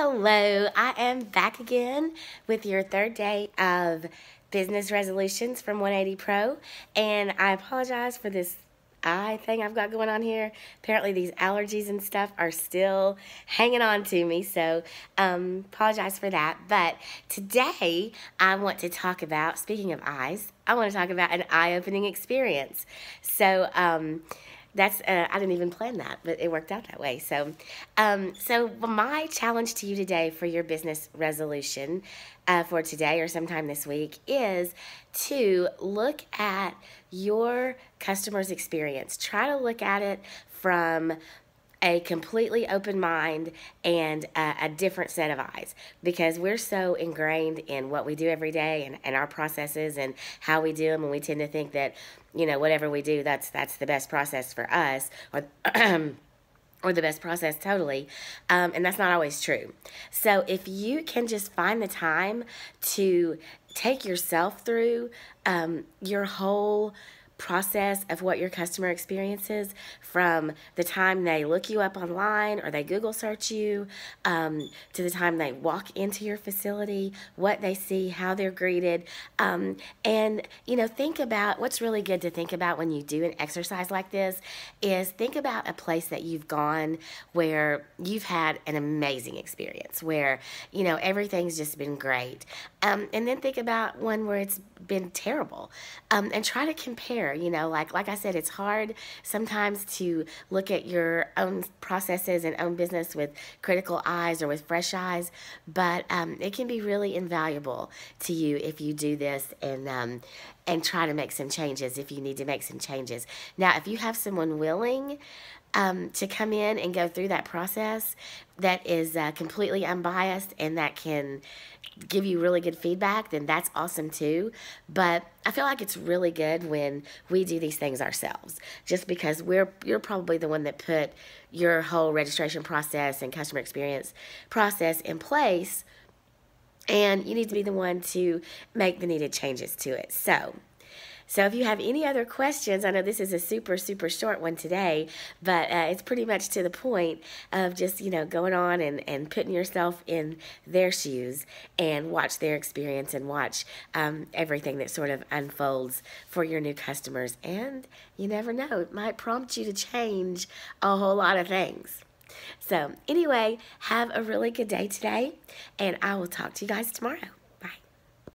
Hello, I am back again with your third day of business resolutions from 180 Pro, and I apologize for this eye thing I've got going on here. Apparently, these allergies and stuff are still hanging on to me, so um, apologize for that. But today, I want to talk about, speaking of eyes, I want to talk about an eye opening experience. So, um, that's uh, I didn't even plan that, but it worked out that way. So, um, so my challenge to you today for your business resolution uh, for today or sometime this week is to look at your customer's experience. Try to look at it from a completely open mind and a, a, different set of eyes. Because we're so ingrained in what we do every day and, and our processes and how we do them and we tend to think that you know whatever we do that's that's the best process for us or or the best process totally um, and that's not always true. So if you can just find the time to take yourself through um, your whole process of what your customer experiences from the time they look you up online or they Google search you um, to the time they walk into your facility, what they see, how they're greeted. Um, and, you know, think about what's really good to think about when you do an exercise like this is think about a place that you've gone where you've had an amazing experience, where, you know, everything's just been great. Um, and then think about one where it's been terrible um, and try to compare you know like like i said it's hard sometimes to look at your own processes and own business with critical eyes or with fresh eyes but um, it can be really invaluable to you if you do this and um, and try to make some changes if you need to make some changes. Now if you have someone willing um, to come in and go through that process that is uh, completely unbiased and that can give you really good feedback, then that's awesome too. But I feel like it's really good when we do these things ourselves, just because we're you're probably the one that put your whole registration process and customer experience process in place, and you need to be the one to make the needed changes to it. So. So if you have any other questions, I know this is a super, super short one today, but uh, it's pretty much to the point of just, you know, going on and, and putting yourself in their shoes and watch their experience and watch um, everything that sort of unfolds for your new customers. And you never know, it might prompt you to change a whole lot of things. So, anyway, have a really good day today, and I will talk to you guys tomorrow.